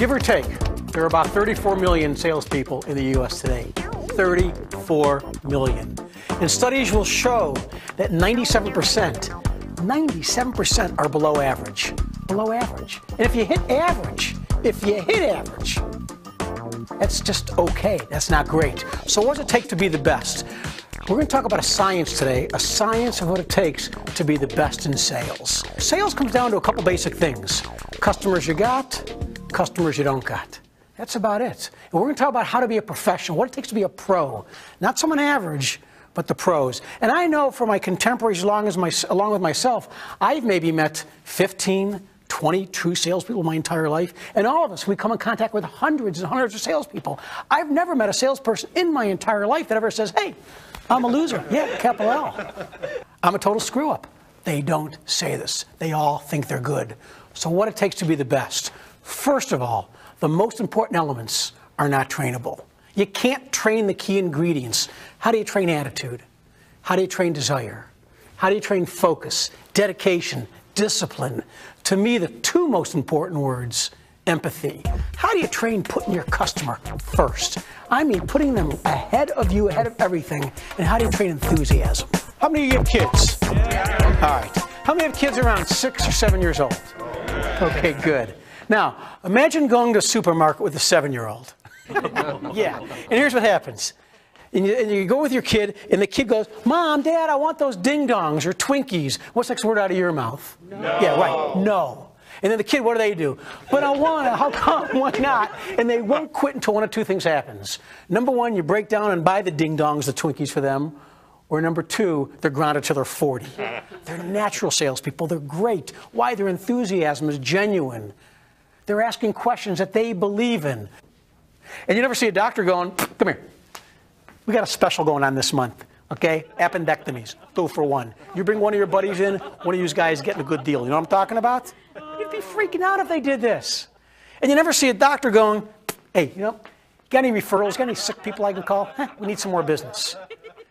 Give or take, there are about 34 million salespeople in the U.S. today. 34 million. And studies will show that 97%, 97% are below average. Below average. And if you hit average, if you hit average, that's just okay. That's not great. So, what does it take to be the best? We're going to talk about a science today, a science of what it takes to be the best in sales. Sales comes down to a couple basic things customers you got, customers you don't got. That's about it. And we're going to talk about how to be a professional, what it takes to be a pro, not someone average, but the pros. And I know for my contemporaries, along, as my, along with myself, I've maybe met 15, 20 true salespeople my entire life. And all of us, we come in contact with hundreds and hundreds of salespeople. I've never met a salesperson in my entire life that ever says, hey, I'm a loser. Yeah, capital L. I'm a total screw up. They don't say this. They all think they're good. So, what it takes to be the best. First of all, the most important elements are not trainable. You can't train the key ingredients. How do you train attitude? How do you train desire? How do you train focus, dedication, discipline? To me, the two most important words empathy. How do you train putting your customer first? I mean, putting them ahead of you, ahead of everything. And how do you train enthusiasm? How many of you have kids? Yeah. All right. How many have kids around six or seven years old? Okay, good. Now, imagine going to a supermarket with a seven year old. yeah. And here's what happens. And you, and you, go with your kid, and the kid goes, Mom, Dad, I want those ding dongs or Twinkies. What's the next word out of your mouth? No. Yeah, right. No. And then the kid, what do they do? But I want to. How come? Why not? And they won't quit until one of two things happens. Number one, you break down and buy the ding dongs, the Twinkies for them. Or number two, they're grounded till they're 40. They're natural salespeople. They're great. Why? Their enthusiasm is genuine. They're asking questions that they believe in. And you never see a doctor going, come here. We got a special going on this month. Okay? Appendectomies. Two for one. You bring one of your buddies in, one of you guys getting a good deal. You know what I'm talking about? You'd be freaking out if they did this. And you never see a doctor going, hey, you know, got any referrals? Got any sick people I can call? Huh, we need some more business.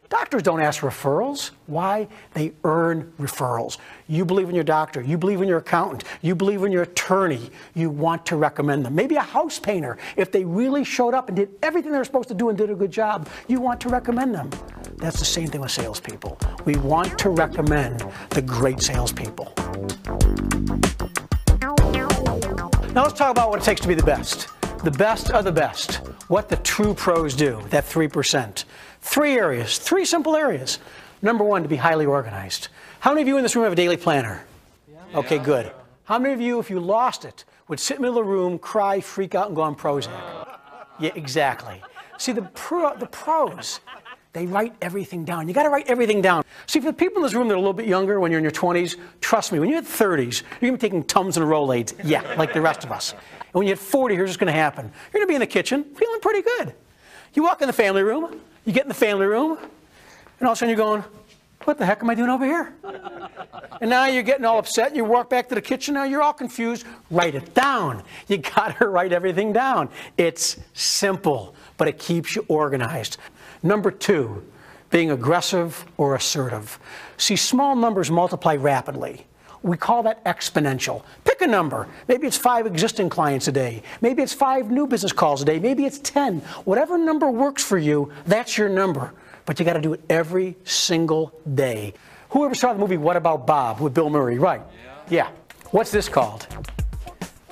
Doctors don't ask referrals. Why? They earn referrals. You believe in your doctor. You believe in your accountant. You believe in your attorney. You want to recommend them. Maybe a house painter. If they really showed up and did everything they were supposed to do and did a good job, you want to recommend them. That's the same thing with salespeople. We want to recommend the great salespeople. Now let's talk about what it takes to be the best. The best of the best. What the true pros do, that 3%. Three areas, three simple areas. Number one, to be highly organized. How many of you in this room have a daily planner? Yeah. Okay, good. How many of you, if you lost it, would sit in the middle of the room, cry, freak out, and go on Prozac? Yeah, exactly. See, the, pro, the pros, they write everything down. You got to write everything down. See, for the people in this room that are a little bit younger, when you're in your 20s, trust me, when you're in your 30s, you're going to be taking Tums and Rolaids. Yeah, like the rest of us. And when you hit 40, here's what's going to happen. You're going to be in the kitchen feeling pretty good. You walk in the family room, you get in the family room, and all of a sudden you're going, what the heck am I doing over here? And now you're getting all upset. and You walk back to the kitchen. Now you're all confused. Write it down. You got to write everything down. It's simple, but it keeps you organized. Number two, being aggressive or assertive. See, small numbers multiply rapidly. We call that exponential. Pick a number. Maybe it's five existing clients a day. Maybe it's five new business calls a day. Maybe it's 10. Whatever number works for you, that's your number. But you got to do it every single day. Whoever saw the movie What About Bob with Bill Murray? Right. Yeah. yeah. What's this called?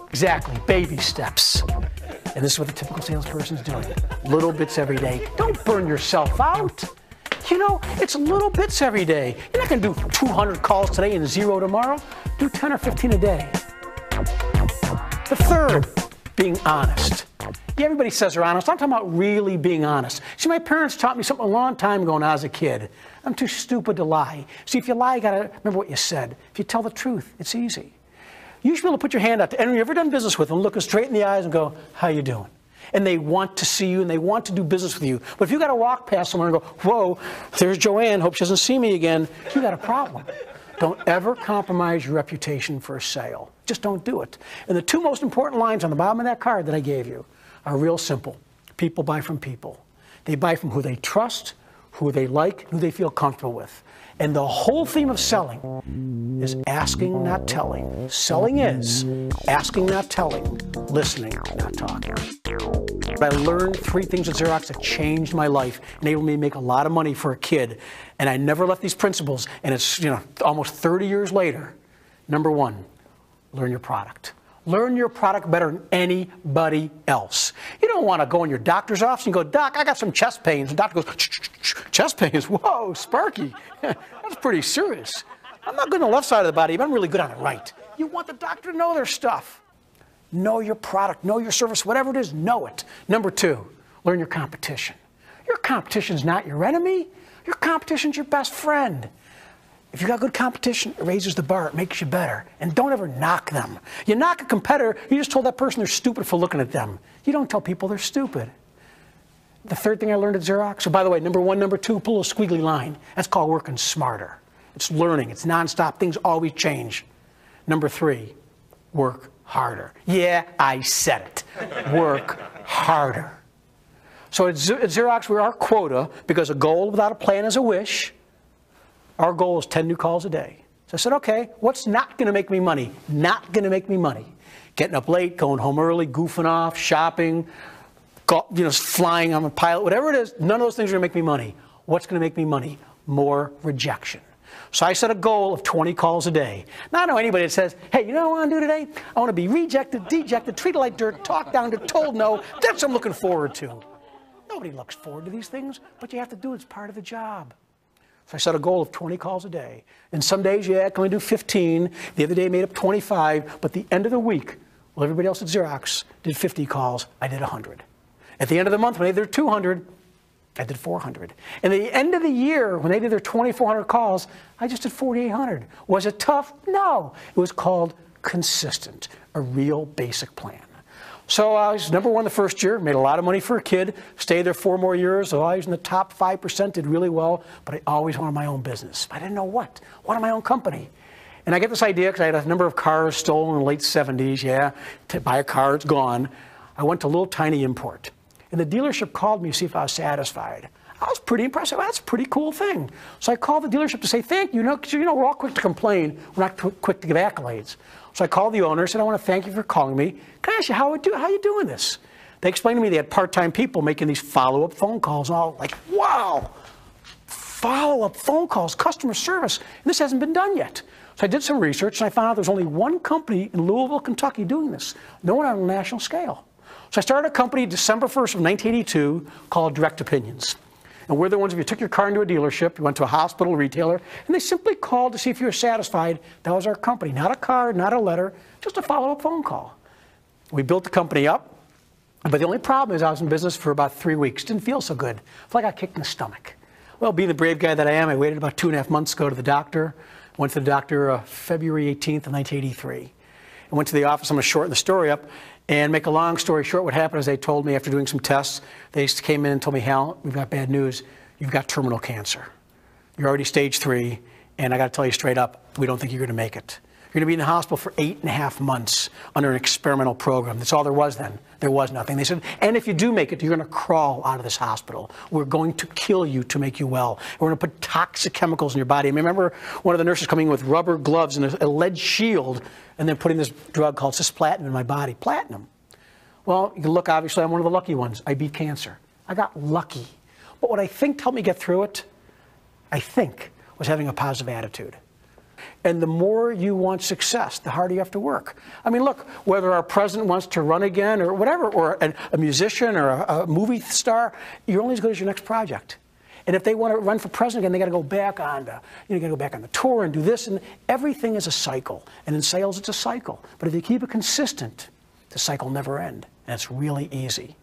Exactly, baby steps. And this is what the typical salesperson is doing. Little bits every day. Don't burn yourself out. You know, it's little bits every day. You're not going to do 200 calls today and zero tomorrow. Do 10 or 15 a day. The third, being honest. Yeah, everybody says they're honest. I'm talking about really being honest. See, my parents taught me something a long time ago when I was a kid. I'm too stupid to lie. See, if you lie, you got to remember what you said. If you tell the truth, it's easy. You should be able to put your hand out to anyone you've ever done business with and look them straight in the eyes and go, how you doing? and they want to see you and they want to do business with you. But if you got to walk past someone and go, whoa, there's Joanne, hope she doesn't see me again, you got a problem. Don't ever compromise your reputation for a sale. Just don't do it. And the two most important lines on the bottom of that card that I gave you are real simple. People buy from people. They buy from who they trust, who they like, who they feel comfortable with. And the whole theme of selling is asking, not telling. Selling is asking, not telling, listening, not talking. I learned three things at Xerox that changed my life, enabled me to make a lot of money for a kid. And I never left these principles. And it's, you know, almost 30 years later. Number one, learn your product. Learn your product better than anybody else. You don't want to go in your doctor's office and go, Doc, I got some chest pains. The doctor goes, chest pains? Whoa, Sparky. That's pretty serious. I'm not good on the left side of the body, but I'm really good on the right. You want the doctor to know their stuff. Know your product, know your service, whatever it is, know it. Number two, learn your competition. Your competition is not your enemy. Your competition is your best friend. If you got good competition, it raises the bar, it makes you better. And don't ever knock them. You knock a competitor, you just told that person they're stupid for looking at them. You don't tell people they're stupid. The third thing I learned at Xerox, so by the way, number one, number two, pull a squiggly line. That's called working smarter. It's learning, it's nonstop, things always change. Number three, work harder. Yeah, I said it. work harder. So at Xerox, we're our quota because a goal without a plan is a wish. Our goal is 10 new calls a day. So I said, okay, what's not going to make me money? Not going to make me money. Getting up late, going home early, goofing off, shopping, you know, flying on a pilot, whatever it is, none of those things are going to make me money. What's going to make me money? More rejection. So I set a goal of 20 calls a day. Now I know anybody that says, hey, you know what I want to do today? I want to be rejected, dejected, treated like dirt, talked down to, told no. That's what I'm looking forward to. Nobody looks forward to these things, but you have to do it. It's part of the job. So I set a goal of 20 calls a day. And some days, yeah, I can only do 15. The other day I made up 25. But the end of the week, well, everybody else at Xerox did 50 calls. I did 100. At the end of the month, when they did their 200, I did 400. And at the end of the year, when they did their 2,400 calls, I just did 4,800. Was it tough? No. It was called consistent, a real basic plan. So I was number one the first year, made a lot of money for a kid, stayed there four more years. So I was in the top 5%, did really well, but I always wanted my own business. I didn't know what. Wanted my own company. And I get this idea because I had a number of cars stolen in the late 70s. Yeah, to buy a car, it's gone. I went to a little tiny import. And the dealership called me to see if I was satisfied. I was pretty impressed. Well, that's a pretty cool thing. So I called the dealership to say thank you. You know, you know we're all quick to complain. We're not quick to give accolades. So I called the owner and said, I want to thank you for calling me. Can I ask you how, do, how are you doing this? They explained to me they had part-time people making these follow-up phone calls. All like, wow, follow-up phone calls, customer service. And this hasn't been done yet. So I did some research and I found out there's only one company in Louisville, Kentucky doing this. No one on a national scale. So I started a company December 1st of 1982 called Direct Opinions. And we're the ones, if you took your car into a dealership, you went to a hospital, retailer, and they simply called to see if you were satisfied. That was our company. Not a card, not a letter, just a follow up phone call. We built the company up. But the only problem is I was in business for about three weeks. Didn't feel so good. Felt like I kicked in the stomach. Well, being the brave guy that I am, I waited about two and a half months to go to the doctor. Went to the doctor uh, February 18th of 1983. I went to the office. I'm going to shorten the story up. And make a long story short, what happened is they told me after doing some tests, they came in and told me, Hal, we've got bad news. You've got terminal cancer. You're already stage three, and I got to tell you straight up, we don't think you're going to make it. You're going to be in the hospital for eight and a half months under an experimental program. That's all there was then. There was nothing. They said, and if you do make it, you're going to crawl out of this hospital. We're going to kill you to make you well. We're going to put toxic chemicals in your body. I remember one of the nurses coming in with rubber gloves and a lead shield and then putting this drug called cisplatin in my body. Platinum. Well, you can look, obviously, I'm one of the lucky ones. I beat cancer. I got lucky. But what I think helped me get through it, I think, was having a positive attitude. And the more you want success, the harder you have to work. I mean, look, whether our president wants to run again or whatever, or a, a musician or a, a movie star, you're only as good as your next project. And if they want to run for president again, they got to go back on the, you know, got to go back on the tour and do this. And everything is a cycle. And in sales, it's a cycle. But if you keep it consistent, the cycle never end. And it's really easy.